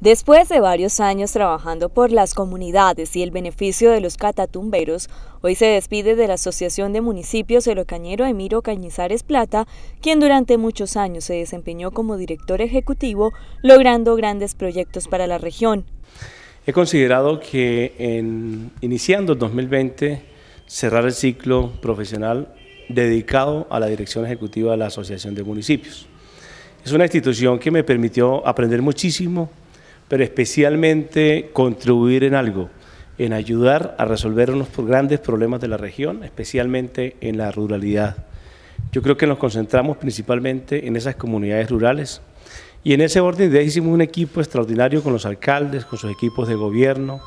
Después de varios años trabajando por las comunidades y el beneficio de los catatumberos, hoy se despide de la Asociación de Municipios El Ocañero Emiro Cañizares Plata, quien durante muchos años se desempeñó como director ejecutivo, logrando grandes proyectos para la región. He considerado que iniciando el 2020 cerrar el ciclo profesional dedicado a la dirección ejecutiva de la Asociación de Municipios. Es una institución que me permitió aprender muchísimo, pero especialmente contribuir en algo, en ayudar a resolver unos grandes problemas de la región, especialmente en la ruralidad. Yo creo que nos concentramos principalmente en esas comunidades rurales y en ese orden de hicimos un equipo extraordinario con los alcaldes, con sus equipos de gobierno,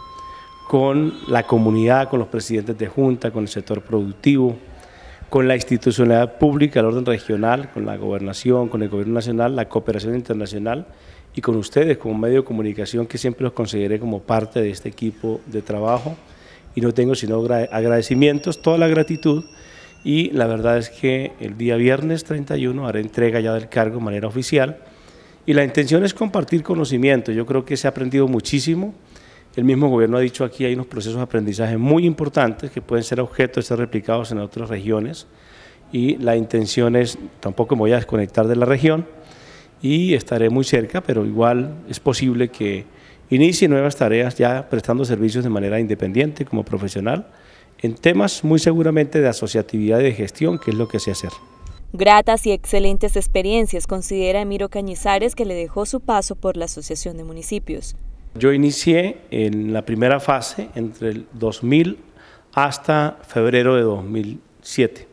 con la comunidad, con los presidentes de junta, con el sector productivo, con la institucionalidad pública, el orden regional, con la gobernación, con el gobierno nacional, la cooperación internacional y con ustedes como medio de comunicación que siempre los consideré como parte de este equipo de trabajo. Y no tengo sino agradecimientos, toda la gratitud. Y la verdad es que el día viernes 31 haré entrega ya del cargo de manera oficial. Y la intención es compartir conocimiento, yo creo que se ha aprendido muchísimo, el mismo gobierno ha dicho aquí hay unos procesos de aprendizaje muy importantes que pueden ser objeto de ser replicados en otras regiones. Y la intención es, tampoco me voy a desconectar de la región, y estaré muy cerca, pero igual es posible que inicie nuevas tareas ya prestando servicios de manera independiente como profesional en temas muy seguramente de asociatividad y de gestión, que es lo que sé hacer. Gratas y excelentes experiencias considera Emiro Cañizares que le dejó su paso por la Asociación de Municipios. Yo inicié en la primera fase entre el 2000 hasta febrero de 2007.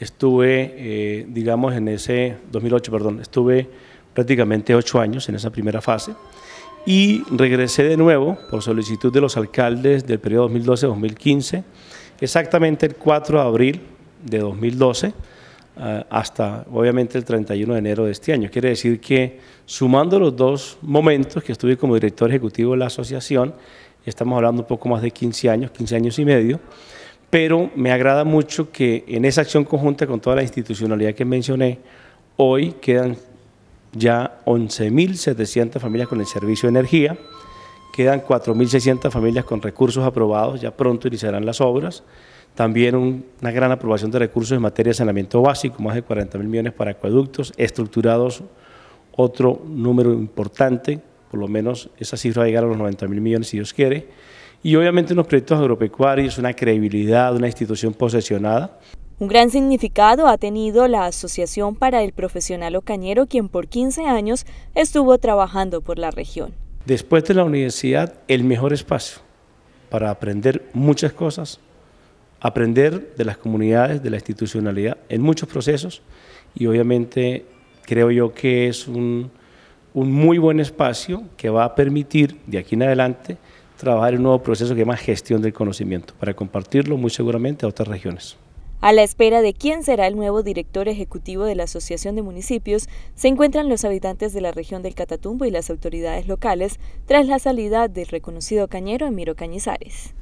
Estuve, eh, digamos, en ese 2008, perdón, estuve prácticamente ocho años en esa primera fase y regresé de nuevo por solicitud de los alcaldes del periodo 2012-2015, exactamente el 4 de abril de 2012 eh, hasta obviamente el 31 de enero de este año. Quiere decir que sumando los dos momentos que estuve como director ejecutivo de la asociación, estamos hablando un poco más de 15 años, 15 años y medio, pero me agrada mucho que en esa acción conjunta con toda la institucionalidad que mencioné, hoy quedan ya 11.700 familias con el servicio de energía, quedan 4.600 familias con recursos aprobados, ya pronto iniciarán las obras, también una gran aprobación de recursos en materia de saneamiento básico, más de 40 mil millones para acueductos, estructurados. Otro número importante, por lo menos esa cifra va a llegar a los 90 mil millones si Dios quiere, y obviamente unos proyectos agropecuarios, una credibilidad, una institución posesionada. Un gran significado ha tenido la Asociación para el Profesional Ocañero, quien por 15 años estuvo trabajando por la región. Después de la universidad, el mejor espacio para aprender muchas cosas, aprender de las comunidades, de la institucionalidad en muchos procesos y obviamente creo yo que es un, un muy buen espacio que va a permitir de aquí en adelante trabajar en un nuevo proceso que se llama gestión del conocimiento para compartirlo muy seguramente a otras regiones. A la espera de quién será el nuevo director ejecutivo de la Asociación de Municipios, se encuentran los habitantes de la región del Catatumbo y las autoridades locales tras la salida del reconocido cañero Emiro Cañizares.